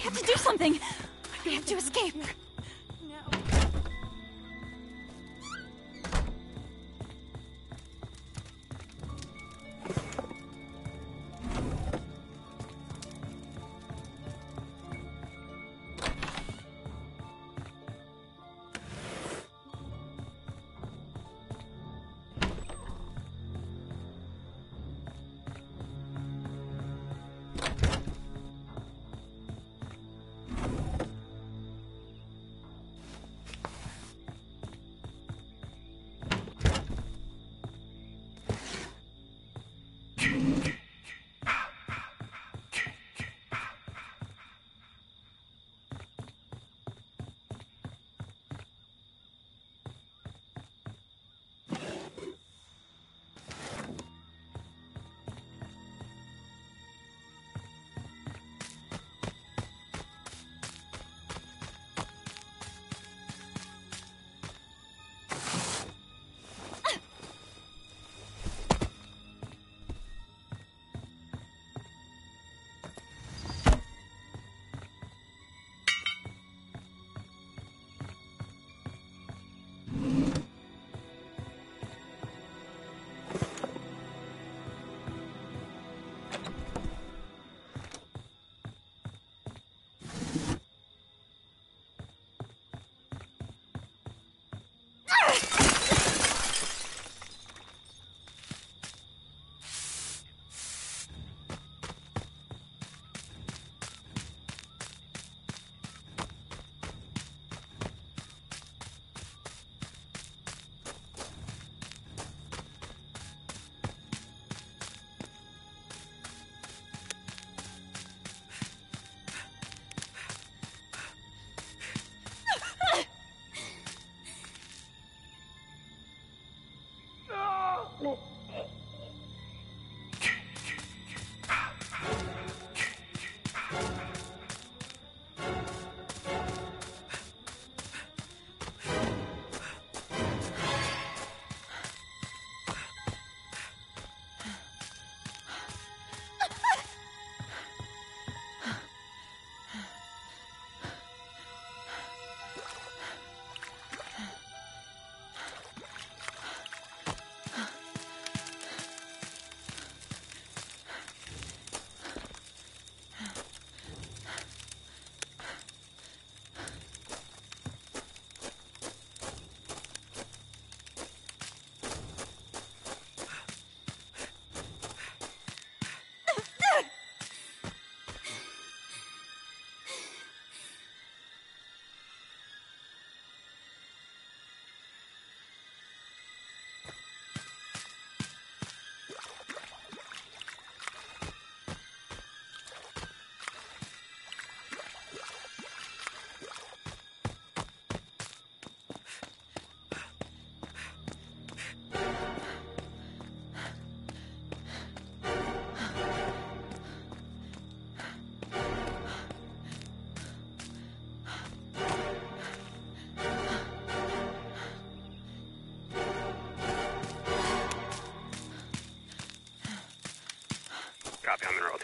have to do something. We have to escape.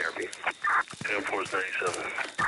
Copy. Air Force 97.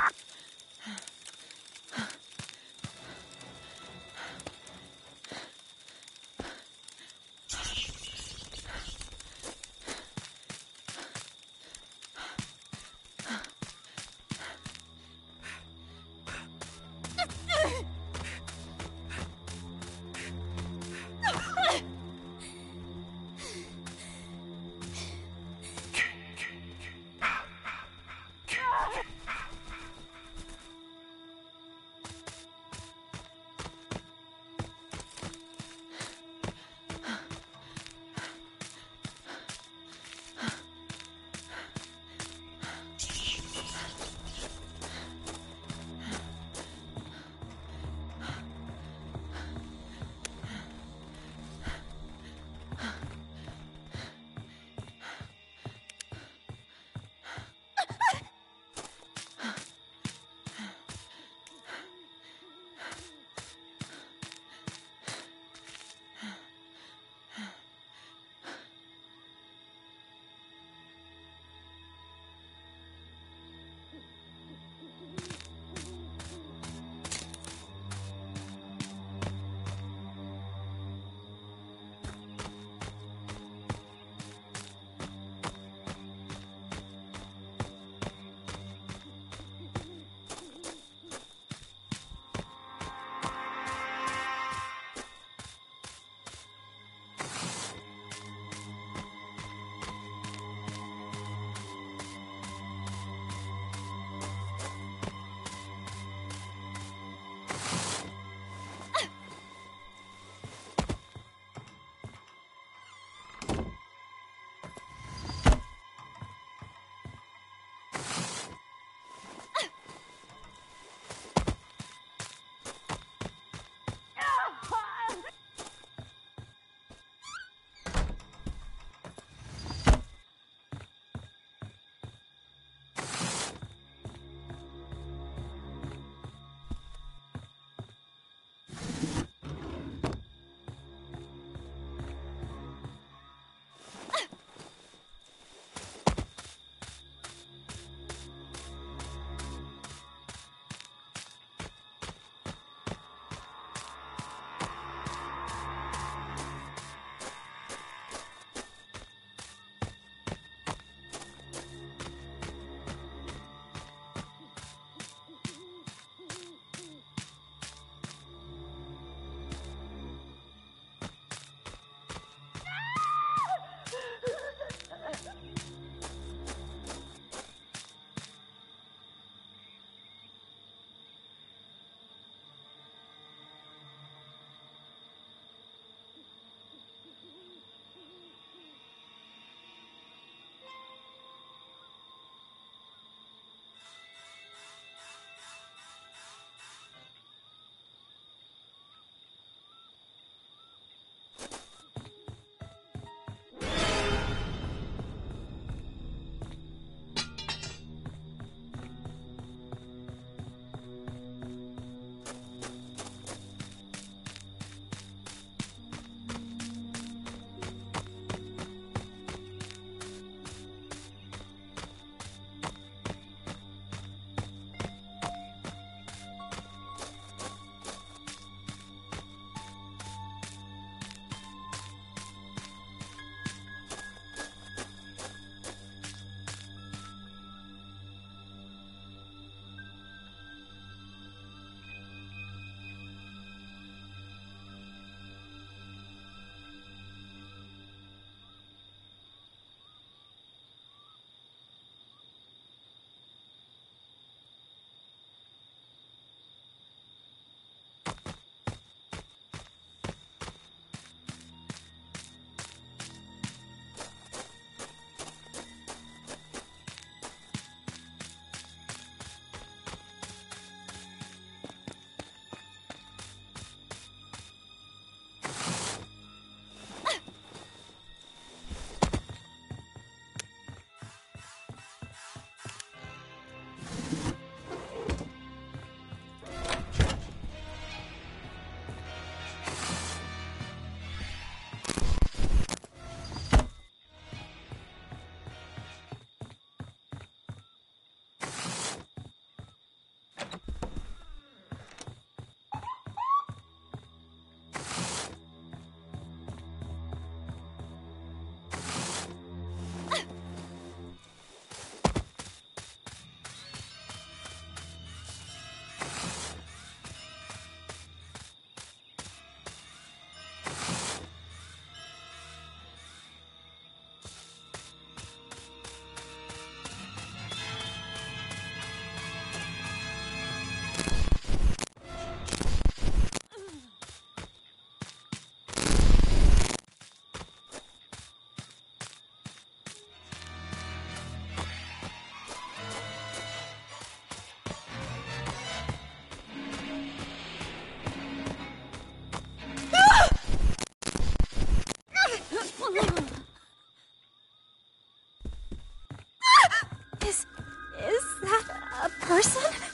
Is that a person?